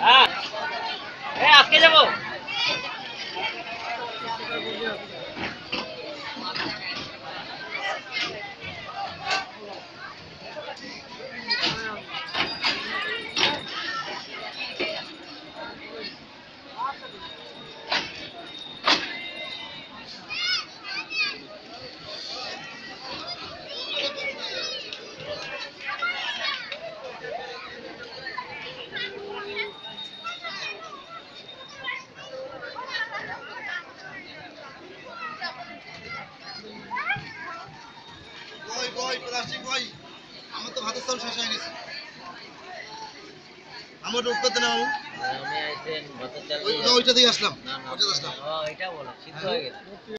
হ্যাঁ। হ্যাঁ আজকে যাব। কই প্লাস্টিক কই আমার তো ভাতের চাল শেষ হয়ে গেছে। আমার উত্তর দেন না ওইটা দিয়ে আসলাম। ওইটা আসলাম